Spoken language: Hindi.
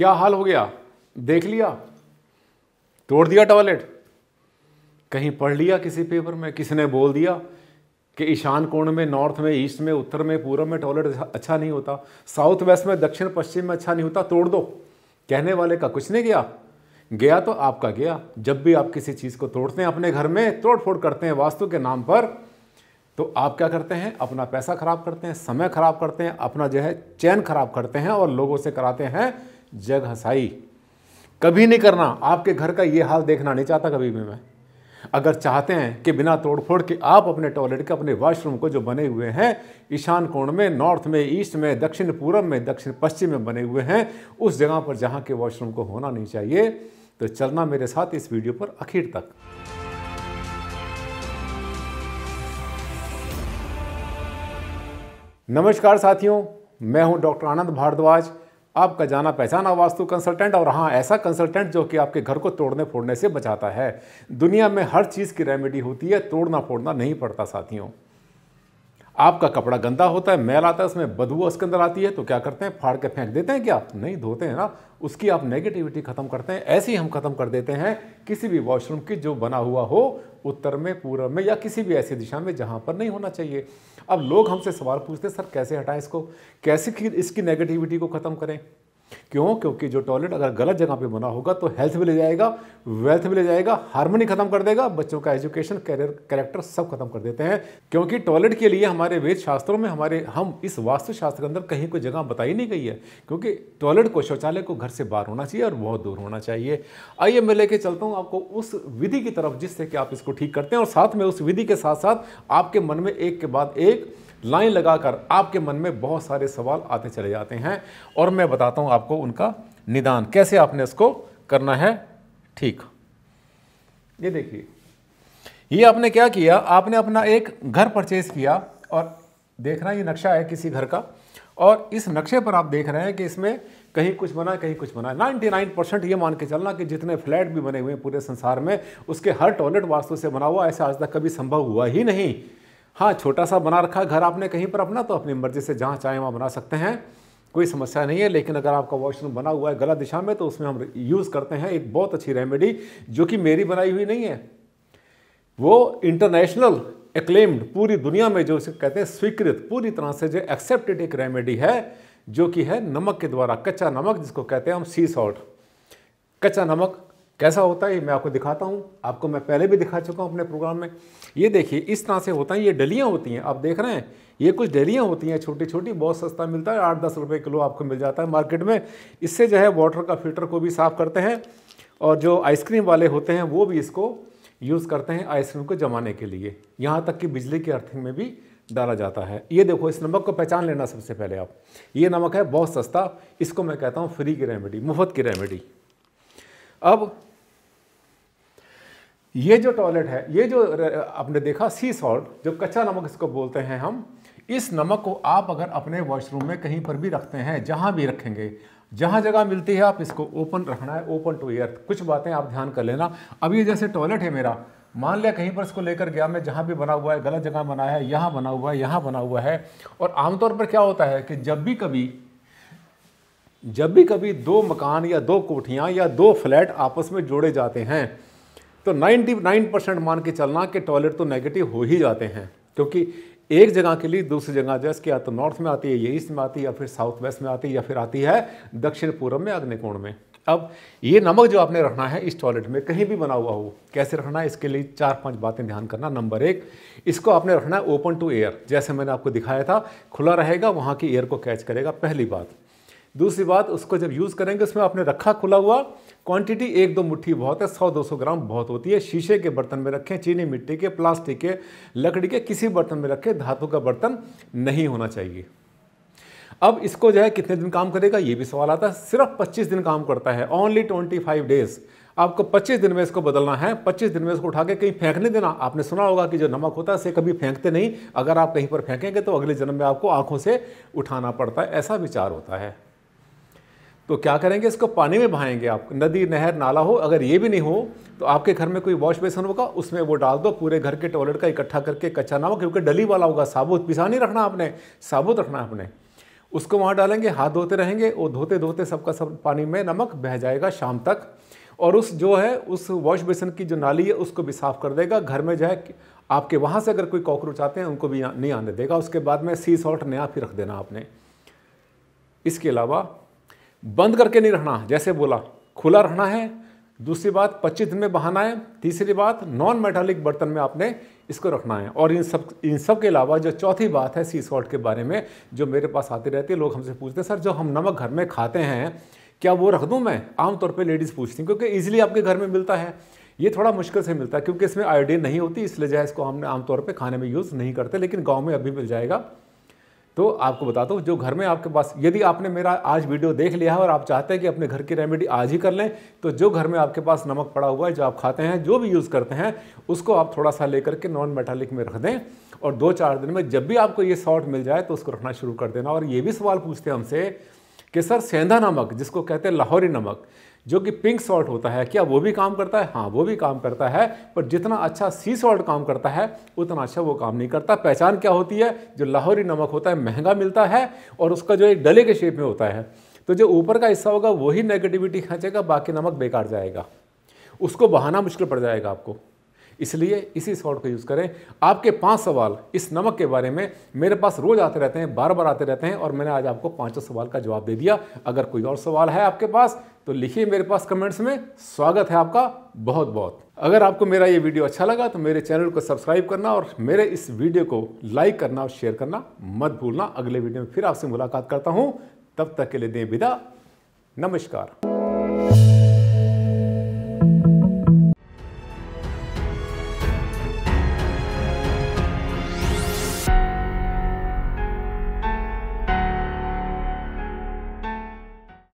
क्या हाल हो गया? देख लिया? तोड़ दिया टॉयलेट? कहीं पढ़ लिया किसी पेपर में? किसी ने बोल दिया कि ईशान कोण में, नॉर्थ में, ईस्ट में, उत्तर में पूर्व में टॉयलेट अच्छा नहीं होता? साउथ, वेस्ट में, दक्षिण, पश्चिम में अच्छा नहीं होता? तोड़ दो। कहने वाले का कुछ नहीं गया? गया तो आपका गया। जब भी आप किसी चीज़ को तोड़ते हैं अपने घर में तोड़ फोड़ करते हैं वास्तु के नाम पर तो आप क्या करते हैं? अपना पैसा खराब करते हैं, समय खराब करते हैं, अपना जो है चैन खराब करते हैं और लोगों से कराते हैं जग हसाई। कभी नहीं करना। आपके घर का ये हाल देखना नहीं चाहता कभी भी मैं। अगर चाहते हैं कि बिना तोड़फोड़ के आप अपने टॉयलेट के, अपने वॉशरूम को जो बने हुए हैं, ईशान कोण में नॉर्थ में ईस्ट में, दक्षिण पूर्व में, दक्षिण पश्चिम में बने हुए हैं, उस जगह पर जहाँ के वॉशरूम को होना नहीं चाहिए तो चलना मेरे साथ इस वीडियो पर आखिर तक। नमस्कार साथियों, मैं हूँ डॉक्टर आनंद भारद्वाज। आपका जाना पहचाना वास्तु कंसल्टेंट और हाँ ऐसा कंसल्टेंट जो कि आपके घर को तोड़ने फोड़ने से बचाता है। दुनिया में हर चीज़ की रेमेडी होती है तोड़ना फोड़ना नहीं पड़ता, साथियों। आपका कपड़ा गंदा होता है, मैल आता है, उसमें बदबू उसके अंदर आती है तो क्या करते हैं? फाड़ के फेंक देते हैं क्या नहीं धोते हैं ना? उसकी आप नेगेटिविटी खत्म करते हैं, ऐसे ही हम खत्म कर देते हैं, किसी भी वॉशरूम की जो बना हुआ हो, उत्तर में पूर्व में, या किसी भी ऐसी दिशा में जहाँ पर नहीं होना चाहिए। अब लोग हमसे सवाल पूछते हैं, सर, कैसे हटाएँ इसको? कैसे इसकी नेगेटिविटी को खत्म करें? क्यों? क्योंकि जो टॉयलेट अगर गलत जगह पे बना होगा तो हेल्थ भी ले जाएगा वेल्थ भी ले जाएगा हारमोनी खत्म कर देगा, बच्चों का एजुकेशन कैरियर कैरेक्टर सब खत्म कर देते हैं। क्योंकि टॉयलेट के लिए हमारे वेद शास्त्रों में हमारे, हम इस वास्तु शास्त्र के अंदर कहीं कोई जगह बताई नहीं गई है। क्योंकि टॉयलेट को शौचालय को घर से बाहर होना चाहिए और बहुत दूर होना चाहिए। आइए मैं लेके चलता हूँ आपको उस विधि की तरफ़ जिससे कि आप इसको ठीक करते हैं और साथ में उस विधि के साथ साथ आपके मन में एक के बाद एक लाइन लगाकर आपके मन में बहुत सारे सवाल आते चले जाते हैं और मैं बताता हूँ आपको उनका निदान। कैसे आपने इसको करना है? ठीक। ये देखिए। ये आपने क्या किया? आपने अपना एक घर परचेज किया और देखना ये नक्शा है किसी घर का और इस नक्शे पर आप देख रहे हैं कि इसमें कहीं कुछ बना, कहीं कुछ बना। है 99 परसेंट ये मान के चलना कि जितने फ्लैट भी बने हुए हैं पूरे संसार में, उसके हर टॉयलेट वास्तु से बना हुआ, ऐसा आज तक कभी संभव हुआ ही नहीं। हाँ छोटा सा बना रखा घर आपने कहीं पर अपना तो अपनी मर्ज़ी से जहाँ चाहे वहाँ बना सकते हैं। कोई समस्या नहीं है, लेकिन अगर आपका वॉशरूम बना हुआ है गलत दिशा में तो उसमें हम यूज़ करते हैं एक बहुत अच्छी रेमेडी जो कि मेरी बनाई हुई नहीं है। वो इंटरनेशनल एक्लेम्ड पूरी दुनिया में जो इसे कहते हैं, स्वीकृत, पूरी तरह से जो एक्सेप्टेड एक रेमेडी है, जो कि है नमक के द्वारा, कच्चा नमक, जिसको कहते हैं हम सी सॉल्ट कच्चा नमक कैसा होता है मैं आपको दिखाता हूँ। आपको मैं पहले भी दिखा चुका हूँ अपने प्रोग्राम में। ये देखिए, इस तरह से होता है, ये डलियाँ होती हैं। आप देख रहे हैं, ये कुछ डलियाँ होती हैं छोटी छोटी बहुत सस्ता मिलता है, आठ दस रुपये किलो आपको मिल जाता है मार्केट में। इससे जो है, वाटर का फ़िल्टर को भी साफ़ करते हैं और जो आइसक्रीम वाले होते हैं, वो भी इसको यूज़ करते हैं आइसक्रीम को जमाने के लिए। यहाँ तक कि बिजली की अर्थिंग में भी डाला जाता है। ये देखो, इस नमक को पहचान लेना सबसे पहले आप। ये नमक है, बहुत सस्ता। इसको मैं कहता हूँ, फ्री की रेमेडी मुफ़्त की रेमेडी अब ये जो टॉयलेट है, ये जो आपने देखा सी सॉल्ट जो कच्चा नमक इसको बोलते हैं हम, इस नमक को आप अगर अपने वॉशरूम में कहीं पर भी रखते हैं, जहाँ भी रखेंगे, जहाँ जगह मिलती है, आप इसको ओपन रखना है ओपन टू एयर कुछ बातें आप ध्यान कर लेना। अब ये जैसे टॉयलेट है मेरा, मान लिया कहीं पर इसको लेकर गया मैं, जहाँ भी बना हुआ है, गलत जगह बना है, यहाँ बना हुआ है, यहाँ बना हुआ है, और आमतौर पर क्या होता है कि जब भी कभी, जब भी कभी दो मकान या दो कोठियाँ या दो फ्लैट आपस में जोड़े जाते हैं तो 99 परसेंट मान के चलना कि टॉयलेट तो नेगेटिव हो ही जाते हैं, क्योंकि एक जगह के लिए दूसरी जगह जैसे या तो नॉर्थ में आती है, या ईस्ट में आती है, या फिर साउथ वेस्ट में आती है, या फिर आती है दक्षिण पूर्व में, अग्निकोण में। अब ये नमक जो आपने रखना है इस टॉयलेट में, कहीं भी बना हुआ हो, कैसे रखना है, इसके लिए चार पाँच बातें ध्यान करना। नंबर एक, इसको आपने रखना है ओपन टू एयर। जैसे मैंने आपको दिखाया था, खुला रहेगा, वहाँ की एयर को कैच करेगा, पहली बात। दूसरी बात, उसको जब यूज़ करेंगे, उसमें आपने रखा खुला हुआ क्वांटिटी एक दो मुट्ठी बहुत है, सौ दो सौ ग्राम बहुत होती है। शीशे के बर्तन में रखें, चीनी मिट्टी के, प्लास्टिक के, लकड़ी के, किसी बर्तन में रखें, धातु का बर्तन नहीं होना चाहिए। अब इसको जो है कितने दिन काम करेगा, ये भी सवाल आता है। सिर्फ़ 25 दिन काम करता है ओनली 25 डेज़ आपको 25 दिन में इसको बदलना है 25 दिन में इसको उठा के कहीं फेंकने देना। आपने सुना होगा कि जो नमक होता है इसे कभी फेंकते नहीं। अगर आप कहीं पर फेंकेंगे तो अगले जन्म में आपको आँखों से उठाना पड़ता है, ऐसा विचार होता है। तो क्या करेंगे? इसको पानी में बहाएँगे आप। नदी, नहर, नाला हो, अगर ये भी नहीं हो तो आपके घर में कोई वॉश बेसन होगा, उसमें वो डाल दो, पूरे घर के टॉयलेट का इकट्ठा करके कच्चा नमक क्योंकि डली वाला होगा, साबुत पिसा नहीं रखना आपने, साबुत रखना आपने। उसको वहाँ डालेंगे, हाथ धोते रहेंगे और धोते धोते सबका सब पानी में नमक बह जाएगा शाम तक, और उस जो है, उस वॉश बेसन की जो नाली है, उसको भी साफ़ कर देगा। घर में जाए आपके वहाँ से अगर कोई कॉकरोच आते हैं, उनको भी नहीं आने देगा। उसके बाद में सी सॉल्ट नया फिर रख देना आपने। इसके अलावा बंद करके नहीं रहना, जैसे बोला। खुला रहना है, दूसरी बात, पच्चीस दिन में बहाना है, तीसरी बात नॉन मेटालिक बर्तन में आपने इसको रखना है। और इन सब इन सब के अलावा जो चौथी बात है सी सॉल्ट के बारे में, जो मेरे पास आती रहती है, लोग हमसे पूछते हैं, सर, जो हम नमक घर में खाते हैं, क्या वो रख दूँ मैं? आमतौर पर लेडीज़ पूछती हैं, क्योंकि ईजिली आपके घर में मिलता है। ये थोड़ा मुश्किल से मिलता है, क्योंकि इसमें आयोडीन नहीं होती, इसलिए जो है इसको हमने आमतौर पर खाने में यूज़ नहीं करते, लेकिन गाँव में अभी मिल जाएगा। तो आपको बता दो जो घर में आपके पास, यदि आपने मेरा आज वीडियो देख लिया है और आप चाहते हैं कि अपने घर की रेमेडी आज ही कर लें तो जो घर में आपके पास नमक पड़ा हुआ है, जो आप खाते हैं, जो भी यूज़ करते हैं, उसको आप थोड़ा सा लेकर के नॉन मेटालिक में रख दें और दो चार दिन में जब भी आपको ये सॉल्ट मिल जाए तो उसको रखना शुरू कर देना। और ये भी सवाल पूछते हैं हमसे कि, सर, सेंधा नमक, जिसको कहते हैं लाहौरी नमक जो कि पिंक सॉल्ट होता है, क्या वो भी काम करता है? हाँ वो भी काम करता है, पर जितना अच्छा सी सॉल्ट काम करता है, उतना अच्छा वो काम नहीं करता। पहचान क्या होती है? जो लाहौरी नमक होता है, महँगा मिलता है और उसका जो एक डले के शेप में होता है। तो जो ऊपर का हिस्सा होगा, वही नेगेटिविटी खींचेगा, बाकी नमक बेकार जाएगा। उसको बहाना मुश्किल पड़ जाएगा आपको। इसलिए इसी सॉल्ट का यूज़ करें। आपके पाँच सवाल इस नमक के बारे में मेरे पास रोज़ आते रहते हैं बार बार आते रहते हैं और मैंने आज आपको पाँचों सवाल का जवाब दे दिया। अगर कोई और सवाल है आपके पास तो लिखिए मेरे पास कमेंट्स में। स्वागत है आपका बहुत बहुत अगर आपको मेरा ये वीडियो अच्छा लगा तो मेरे चैनल को सब्सक्राइब करना और मेरे इस वीडियो को लाइक करना और शेयर करना मत भूलना। अगले वीडियो में फिर आपसे मुलाकात करता हूँ। तब तक के लिए दें विदा। नमस्कार।